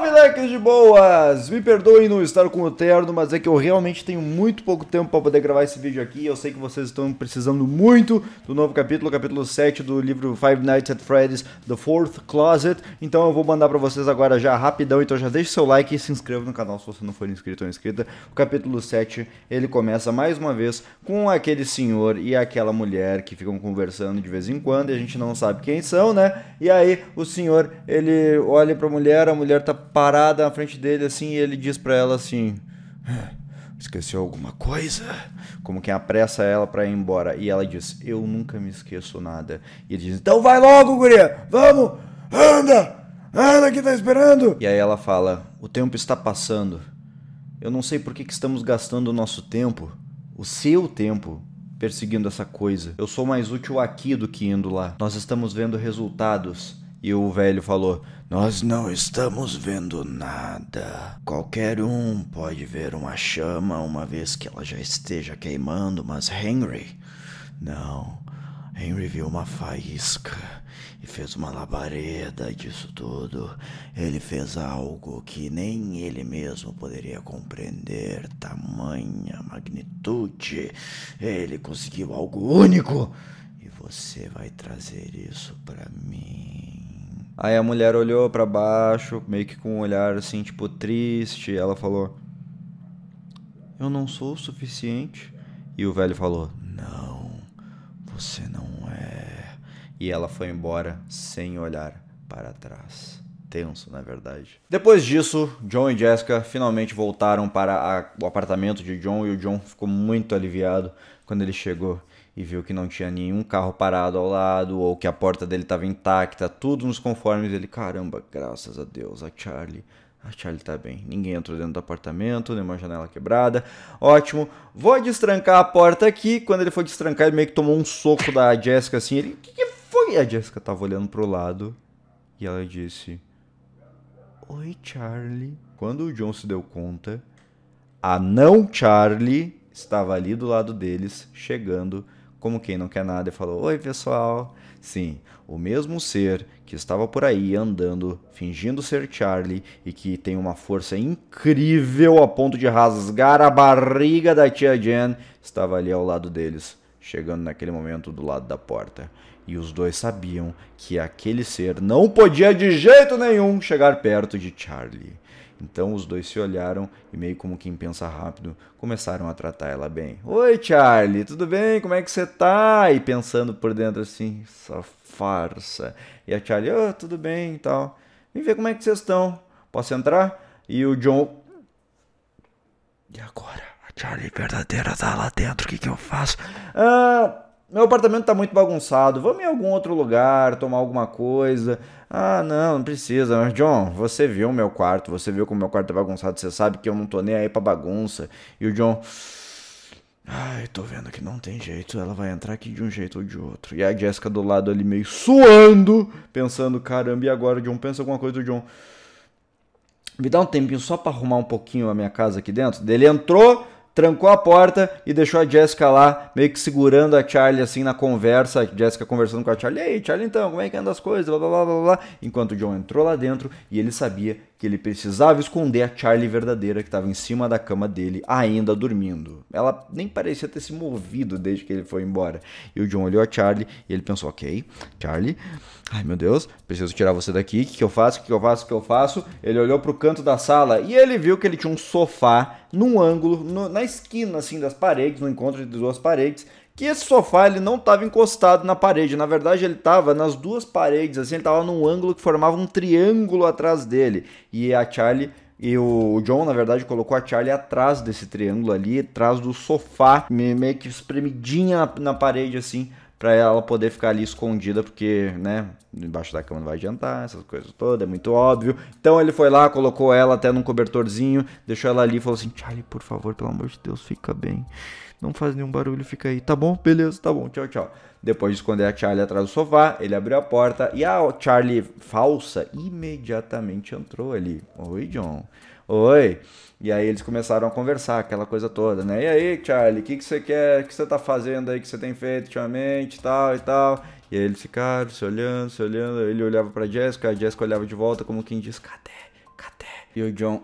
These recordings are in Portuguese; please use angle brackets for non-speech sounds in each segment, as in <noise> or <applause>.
over there. Leques de boas! Me perdoem não estar com o terno, mas é que eu realmente tenho muito pouco tempo para poder gravar esse vídeo aqui. Eu sei que vocês estão precisando muito do novo capítulo, capítulo 7 do livro Five Nights at Freddy's The Fourth Closet. Então eu vou mandar para vocês agora já rapidão, então já deixe seu like e se inscreva no canal se você não for inscrito ou inscrita. O capítulo 7, ele começa mais uma vez com aquele senhor e aquela mulher que ficam conversando de vez em quando e a gente não sabe quem são, né? E aí o senhor, ele olha para a mulher, a mulher tá parada na frente dele assim e ele diz para ela assim: Esqueceu alguma coisa? Como quem apressa ela para ir embora. E ela diz: Eu nunca me esqueço nada. E ele diz: Então vai logo, guria! Vamos! Anda! Anda que tá esperando! E aí ela fala: O tempo está passando. Eu não sei por que, que estamos gastando o nosso tempo, o seu tempo, perseguindo essa coisa. Eu sou mais útil aqui do que indo lá. Nós estamos vendo resultados. E o velho falou: Nós não estamos vendo nada. Qualquer um pode ver uma chama uma vez que ela já esteja queimando, mas Henry. Não. Henry viu uma faísca e fez uma labareda disso tudo. Ele fez algo que nem ele mesmo poderia compreender tamanha magnitude. Ele conseguiu algo único e você vai trazer isso para mim. Aí a mulher olhou para baixo, meio que com um olhar assim, tipo, triste. Ela falou: Eu não sou o suficiente. E o velho falou: Não, você não é. E ela foi embora sem olhar para trás. Tenso, na verdade. Depois disso, John e Jessica finalmente voltaram para a, o apartamento de John e o John ficou muito aliviado quando ele chegou e viu que não tinha nenhum carro parado ao lado ou que a porta dele estava intacta, tudo nos conformes. Ele, caramba, graças a Deus, a Charlie. A Charlie tá bem. Ninguém entrou dentro do apartamento, nenhuma janela quebrada. Ótimo. Vou destrancar a porta aqui. Quando ele foi destrancar, ele meio que tomou um soco da Jessica assim. Ele, o que, que foi? A Jessica tava olhando pro lado e ela disse: Oi, Charlie. Quando o John se deu conta, a não Charlie estava ali do lado deles, chegando como quem não quer nada, e falou: Oi, pessoal. Sim, o mesmo ser que estava por aí andando, fingindo ser Charlie e que tem uma força incrível a ponto de rasgar a barriga da tia Jen, estava ali ao lado deles, chegando naquele momento do lado da porta. E os dois sabiam que aquele ser não podia de jeito nenhum chegar perto de Charlie. Então os dois se olharam e, meio como quem pensa rápido, começaram a tratar ela bem. Oi, Charlie, tudo bem? Como é que você tá? E pensando por dentro assim, essa farsa. E a Charlie, oh, tudo bem e tal. Vem ver como é que vocês estão. Posso entrar? E o John. E agora? A Charlie verdadeira tá lá dentro, o que, que eu faço? Ah. Meu apartamento tá muito bagunçado. Vamos em algum outro lugar, tomar alguma coisa. Ah, não, não precisa. Mas, John, você viu o meu quarto, você viu como meu quarto é bagunçado, você sabe que eu não tô nem aí pra bagunça. E o John. Ai, tô vendo que não tem jeito, ela vai entrar aqui de um jeito ou de outro. E a Jessica do lado ali meio suando, pensando, caramba, e agora, John? Pensa alguma coisa do John. Me dá um tempinho só pra arrumar um pouquinho a minha casa aqui dentro. Ele entrou, trancou a porta e deixou a Jessica lá, meio que segurando a Charlie assim na conversa, a Jessica conversando com a Charlie, ei, Charlie então, como é que anda as coisas, blá blá blá blá, enquanto o John entrou lá dentro e ele sabia que ele precisava esconder a Charlie verdadeira que estava em cima da cama dele, ainda dormindo. Ela nem parecia ter se movido desde que ele foi embora. E o John olhou a Charlie e ele pensou: ok, Charlie, ai meu Deus, preciso tirar você daqui. O que, que eu faço? O que eu faço? O que eu faço? Ele olhou para o canto da sala e ele viu que ele tinha um sofá num ângulo, no, na esquina assim das paredes, no encontro de duas paredes que esse sofá ele não estava encostado na parede, na verdade ele estava nas duas paredes, assim, ele estava num ângulo que formava um triângulo atrás dele. E a Charlie e o John, na verdade, colocou a Charlie atrás desse triângulo ali, atrás do sofá, meio que espremidinha na, na parede assim, para ela poder ficar ali escondida, porque, né, embaixo da cama não vai adiantar, essas coisas todas, é muito óbvio. Então ele foi lá, colocou ela até num cobertorzinho, deixou ela ali e falou assim: Charlie, por favor, pelo amor de Deus, fica bem. Não faz nenhum barulho, fica aí. Tá bom? Beleza, tá bom. Tchau, tchau. Depois de esconder a Charlie atrás do sofá, ele abriu a porta e a Charlie falsa imediatamente entrou ali. Oi, John. Oi. E aí eles começaram a conversar, aquela coisa toda, né? E aí, Charlie, o que, que você quer? O que você tá fazendo aí, que você tem feito ultimamente, tal e tal? E aí eles ficaram se olhando, se olhando. Ele olhava pra Jessica, a Jessica olhava de volta como quem diz, cadê? Cadê? E o John.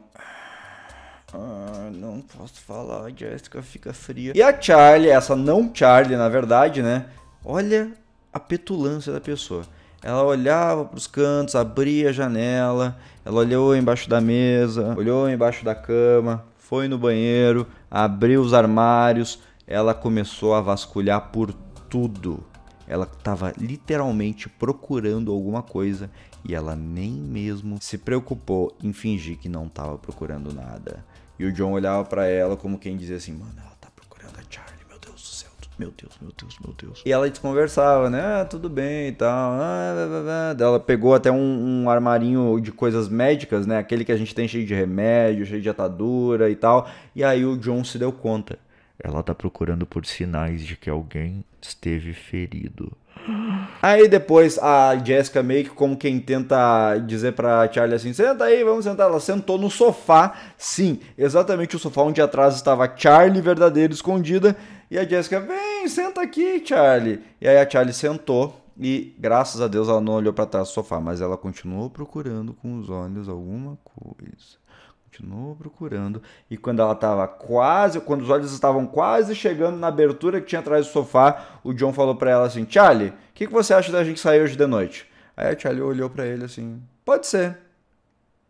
Ah, não posso falar, a Jessica fica fria. E a Charlie, essa não Charlie, na verdade, né? Olha a petulância da pessoa. Ela olhava para os cantos, abria a janela, ela olhou embaixo da mesa, olhou embaixo da cama, foi no banheiro, abriu os armários, ela começou a vasculhar por tudo. Ela estava literalmente procurando alguma coisa e ela nem mesmo se preocupou em fingir que não estava procurando nada. E o John olhava para ela como quem dizia assim: Mano, ela tá procurando a Charlie, meu Deus do céu, meu Deus, meu Deus, meu Deus. E ela desconversava, né? Ah, tudo bem e tal. Ah, ela pegou até um, um, armarinho de coisas médicas, né? Aquele que a gente tem cheio de remédio, cheio de atadura e tal. E aí o John se deu conta. Ela tá procurando por sinais de que alguém esteve ferido. Aí depois a Jessica meio que como quem tenta dizer pra Charlie assim, senta aí, vamos sentar. Ela sentou no sofá, sim, exatamente o sofá onde atrás estava Charlie verdadeiro escondida. E a Jessica, vem, senta aqui, Charlie. E aí a Charlie sentou e graças a Deus ela não olhou para trás do sofá, mas ela continuou procurando com os olhos alguma coisa. Continuou procurando. E quando ela estava quase, quando os olhos estavam quase chegando na abertura que tinha atrás do sofá, o John falou para ela assim: Charlie, o que, que você acha da gente sair hoje de noite? Aí a Charlie olhou para ele assim: Pode ser.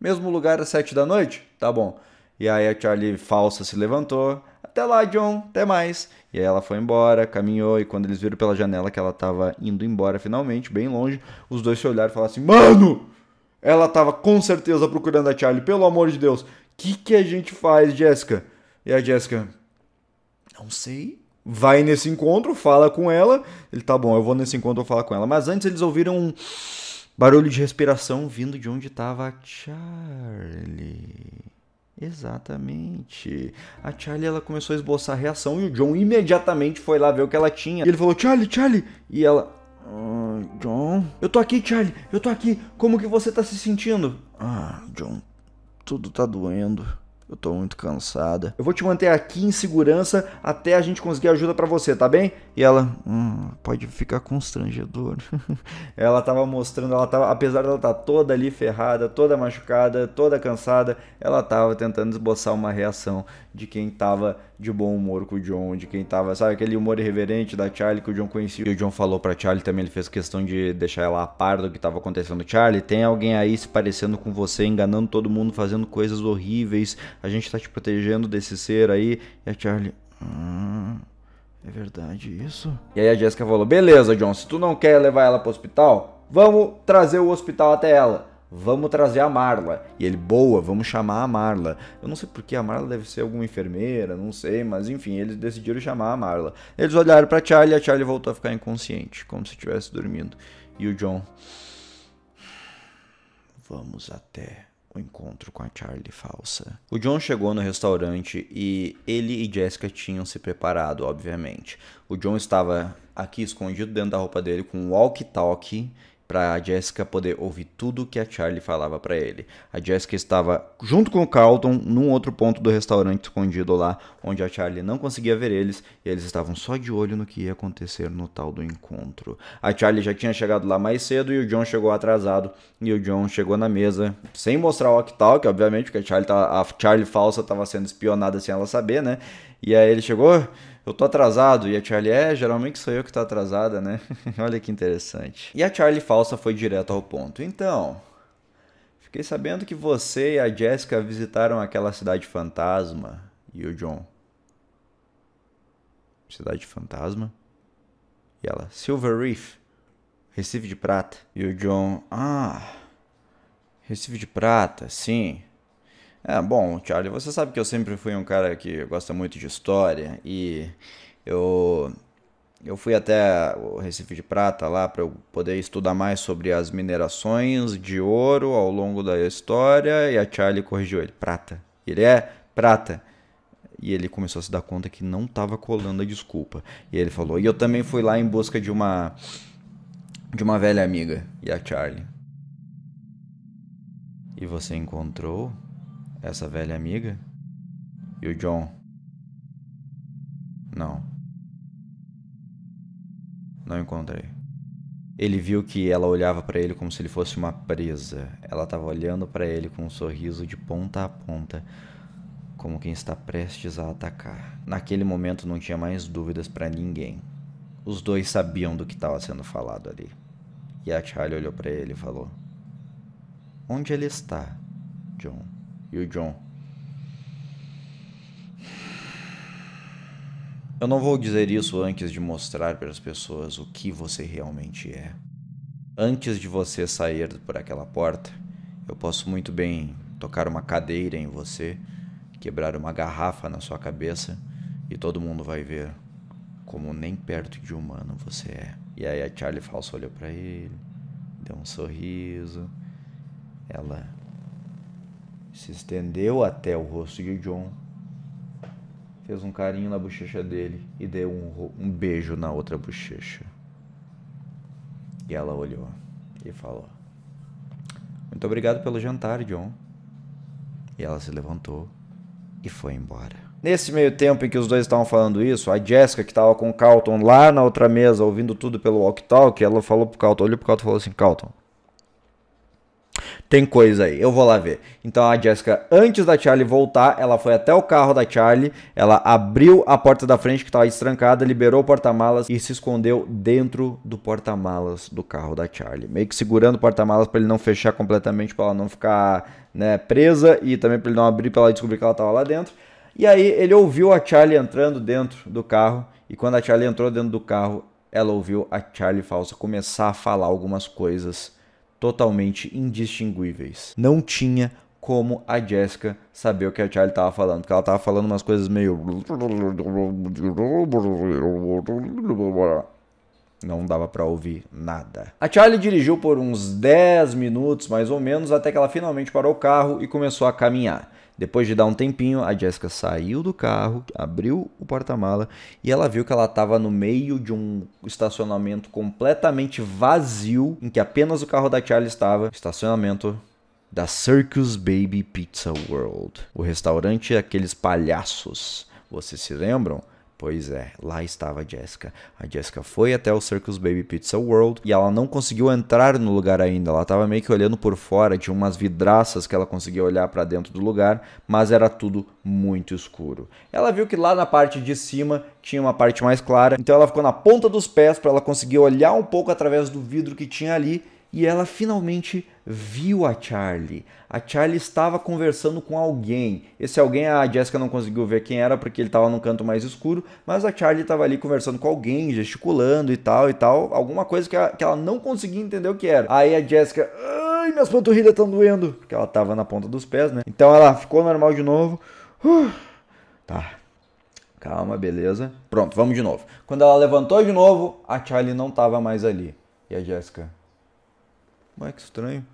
Mesmo lugar às sete da noite? Tá bom. E aí a Charlie falsa se levantou. Até lá, John, até mais. E aí ela foi embora, caminhou, e quando eles viram pela janela que ela estava indo embora finalmente, bem longe, os dois se olharam e falaram assim: Mano! Ela tava com certeza procurando a Charlie, pelo amor de Deus. O que, que a gente faz, Jéssica? E a Jéssica, não sei. Vai nesse encontro, fala com ela. Ele, tá bom, eu vou nesse encontro, vou falar com ela. Mas antes eles ouviram um barulho de respiração vindo de onde tava a Charlie. Exatamente. A Charlie ela começou a esboçar a reação e o John imediatamente foi lá ver o que ela tinha. E ele falou: "Charlie, Charlie". E ela: ah, John? Eu tô aqui, Charlie. Eu tô aqui. Como que você tá se sentindo? Ah, John, tudo tá doendo. Eu tô muito cansada. Eu vou te manter aqui em segurança até a gente conseguir ajuda para você, tá bem? E ela, hum, pode ficar constrangedor. <laughs> ela tava mostrando, ela tava, apesar dela estar tá toda ali ferrada, toda machucada, toda cansada, ela tava tentando esboçar uma reação de quem tava de bom humor com o John, de quem tava, sabe, aquele humor irreverente da Charlie que o John conhecia. E o John falou pra Charlie também, ele fez questão de deixar ela a par do que tava acontecendo. Charlie, tem alguém aí se parecendo com você, enganando todo mundo, fazendo coisas horríveis. A gente tá te protegendo desse ser aí. E a Charlie, hum, é verdade isso? E aí a Jessica falou, beleza, John, se tu não quer levar ela pro hospital, vamos trazer o hospital até ela. Vamos trazer a Marla. E ele, boa, vamos chamar a Marla. Eu não sei porque a Marla deve ser alguma enfermeira, não sei, mas enfim, eles decidiram chamar a Marla. Eles olharam para Charlie e a Charlie voltou a ficar inconsciente, como se estivesse dormindo. E o John. Vamos até o encontro com a Charlie falsa. O John chegou no restaurante e ele e Jessica tinham se preparado, obviamente. O John estava aqui escondido dentro da roupa dele com um walkie-talkie para a Jessica poder ouvir tudo que a Charlie falava para ele. A Jessica estava junto com o Carlton num outro ponto do restaurante escondido lá, onde a Charlie não conseguia ver eles, e eles estavam só de olho no que ia acontecer no tal do encontro. A Charlie já tinha chegado lá mais cedo e o John chegou atrasado, e o John chegou na mesa sem mostrar o walkie-talkie, obviamente, porque a Charlie, a Charlie falsa estava sendo espionada sem ela saber, né? E aí ele chegou, eu tô atrasado. E a Charlie, é, geralmente sou eu que tô atrasada, né? <laughs> Olha que interessante. E a Charlie falsa foi direto ao ponto. Então, fiquei sabendo que você e a Jessica visitaram aquela cidade fantasma. E o John. Cidade fantasma? E ela, Silver Reef, Recife de Prata. E o John, ah, Recife de Prata, sim. É, bom, Charlie, você sabe que eu sempre fui um cara que gosta muito de história e eu eu fui até o Recife de Prata lá para eu poder estudar mais sobre as minerações de ouro ao longo da história e a Charlie corrigiu ele, prata. Ele é prata. E ele começou a se dar conta que não estava colando a desculpa. E ele falou: "E eu também fui lá em busca de uma de uma velha amiga." E a Charlie: "E você encontrou?" Essa velha amiga? E o John? Não. Não encontrei. Ele viu que ela olhava para ele como se ele fosse uma presa. Ela estava olhando para ele com um sorriso de ponta a ponta, como quem está prestes a atacar. Naquele momento não tinha mais dúvidas para ninguém. Os dois sabiam do que estava sendo falado ali. E a Charlie olhou para ele e falou: Onde ele está, John? E o John Eu não vou dizer isso antes de mostrar para as pessoas o que você realmente é. Antes de você sair por aquela porta, eu posso muito bem tocar uma cadeira em você, quebrar uma garrafa na sua cabeça e todo mundo vai ver como nem perto de humano você é. E aí a Charlie Falso olhou para ele, deu um sorriso. Ela se estendeu até o rosto de John fez um carinho na bochecha dele e deu um, um beijo na outra bochecha. E ela olhou e falou: Muito obrigado pelo jantar, John. E ela se levantou e foi embora. Nesse meio tempo em que os dois estavam falando isso, a Jessica, que estava com o Calton lá na outra mesa, ouvindo tudo pelo walk-talk, ela falou pro Calton, olhou pro Calton e falou assim, Calton, tem coisa aí, eu vou lá ver. Então a Jessica, antes da Charlie voltar, ela foi até o carro da Charlie, ela abriu a porta da frente que estava estrancada, liberou o porta-malas e se escondeu dentro do porta-malas do carro da Charlie, meio que segurando o porta-malas para ele não fechar completamente, para ela não ficar né, presa e também para ele não abrir para ela descobrir que ela estava lá dentro. E aí ele ouviu a Charlie entrando dentro do carro e quando a Charlie entrou dentro do carro, ela ouviu a Charlie falsa começar a falar algumas coisas totalmente indistinguíveis. Não tinha como a Jessica saber o que a Charlie estava falando, porque ela estava falando umas coisas meio não dava para ouvir nada. A Charlie dirigiu por uns 10 minutos mais ou menos até que ela finalmente parou o carro e começou a caminhar. Depois de dar um tempinho, a Jessica saiu do carro, abriu o porta-mala e ela viu que ela estava no meio de um estacionamento completamente vazio, em que apenas o carro da Charlie estava. Estacionamento da Circus Baby Pizza World. O restaurante é aqueles palhaços. Vocês se lembram? Pois é, lá estava a Jessica. A Jessica foi até o Circus Baby Pizza World e ela não conseguiu entrar no lugar ainda. Ela estava meio que olhando por fora, tinha umas vidraças que ela conseguia olhar para dentro do lugar, mas era tudo muito escuro. Ela viu que lá na parte de cima tinha uma parte mais clara, então ela ficou na ponta dos pés para ela conseguir olhar um pouco através do vidro que tinha ali e ela finalmente viu a Charlie. A Charlie estava conversando com alguém. Esse alguém a Jessica não conseguiu ver quem era porque ele estava num canto mais escuro, mas a Charlie estava ali conversando com alguém, gesticulando e tal e tal, alguma coisa que ela, que ela não conseguia entender o que era. Aí a Jessica, ai, minhas panturrilhas estão doendo, porque ela estava na ponta dos pés, né? Então ela ficou normal de novo. Uh, tá. Calma, beleza. Pronto, vamos de novo. Quando ela levantou de novo, a Charlie não estava mais ali. E a Jessica, Ué, que estranho.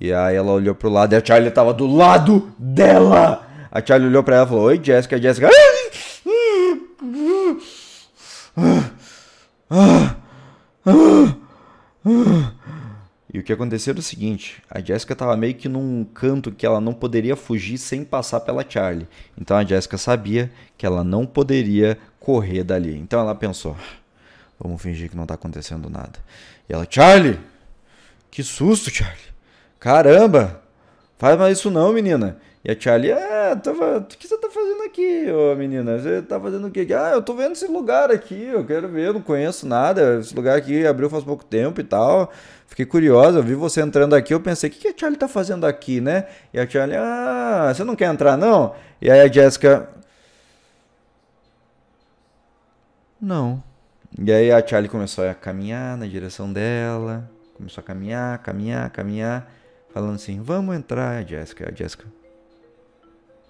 E aí ela olhou pro lado e a Charlie tava do lado dela. A Charlie olhou pra ela e falou: Oi, Jessica. Jessica. E o que aconteceu era o seguinte: a Jessica tava meio que num canto que ela não poderia fugir sem passar pela Charlie. Então a Jessica sabia que ela não poderia correr dali. Então ela pensou: Vamos fingir que não tá acontecendo nada. E ela, Charlie! Que susto, Charlie. Caramba! Faz mais isso não, menina. E a Charlie, é, tava, o que você tá fazendo aqui, ô menina? Você tá fazendo o quê? Ah, eu tô vendo esse lugar aqui, eu quero ver, eu não conheço nada. Esse lugar aqui abriu faz pouco tempo e tal. Fiquei curiosa, eu vi você entrando aqui, eu pensei, o que, que a Charlie tá fazendo aqui, né? E a Charlie, ah, você não quer entrar não? E aí a Jessica, não. E aí a Charlie começou a caminhar na direção dela. Começou a caminhar, caminhar, caminhar, falando assim: Vamos entrar, Jessica. A Jessica.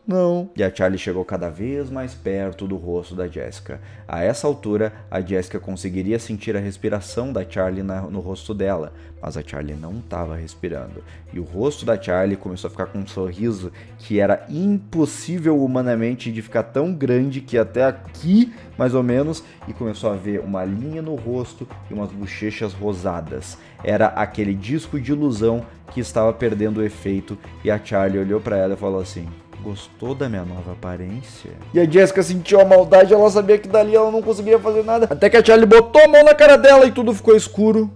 Não. E a Charlie chegou cada vez mais perto do rosto da Jessica. A essa altura, a Jessica conseguiria sentir a respiração da Charlie na, no rosto dela, mas a Charlie não estava respirando. E o rosto da Charlie começou a ficar com um sorriso que era impossível humanamente de ficar tão grande que até aqui, mais ou menos, e começou a ver uma linha no rosto e umas bochechas rosadas. Era aquele disco de ilusão que estava perdendo o efeito e a Charlie olhou para ela e falou assim: Gostou da minha nova aparência? E a Jessica sentiu a maldade, ela sabia que dali ela não conseguiria fazer nada. Até que a Charlie botou a mão na cara dela e tudo ficou escuro.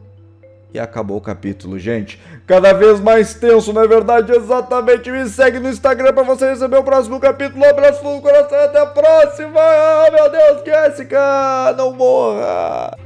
E acabou o capítulo, gente. Cada vez mais tenso, não é verdade? Exatamente. Me segue no Instagram para você receber o próximo capítulo. Um abraço no coração. Até a próxima. Oh, meu Deus, Jessica. Não morra.